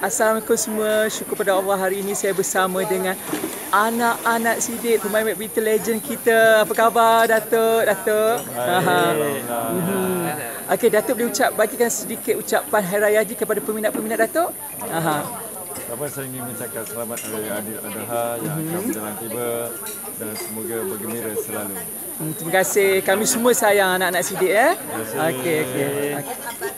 Assalamualaikum semua. Syukur pada Allah hari ini saya bersama dengan anak-anak Sidik pemain badminton legend kita. Apa khabar Datuk? Datuk. Alhamdulillah. Okey, Datuk boleh ucap bagikan sedikit ucapan hari raya haji kepada peminat-peminat Datuk? Aha. Apa saya ingin mengucapkan selamat hari Adil Adha yang mhm. akan berjalan tiba dan semoga bergembira selalu. Hmm, terima kasih. Kami semua sayang anak-anak Sidik eh. Okey, okey. Okay. okay.